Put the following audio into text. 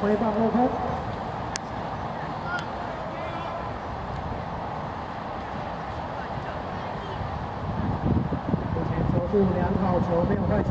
挥棒落空。目前球速良好，球没有坏球。